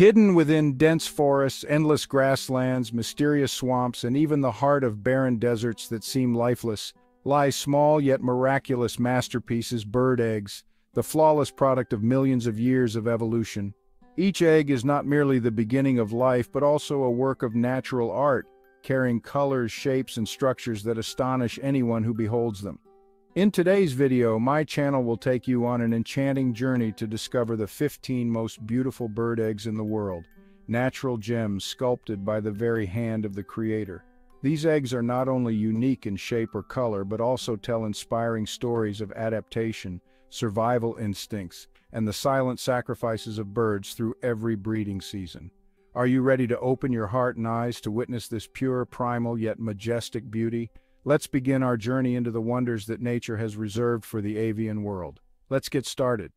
Hidden within dense forests, endless grasslands, mysterious swamps, and even the heart of barren deserts that seem lifeless, lie small yet miraculous masterpieces, bird eggs, the flawless product of millions of years of evolution. Each egg is not merely the beginning of life, but also a work of natural art, carrying colors, shapes, and structures that astonish anyone who beholds them. In today's video, my channel will take you on an enchanting journey to discover the 15 most beautiful bird eggs in the world, natural gems sculpted by the very hand of the Creator. These eggs are not only unique in shape or color, but also tell inspiring stories of adaptation, survival instincts, and the silent sacrifices of birds through every breeding season. Are you ready to open your heart and eyes to witness this pure, primal, yet majestic beauty? Let's begin our journey into the wonders that nature has reserved for the avian world. Let's get started.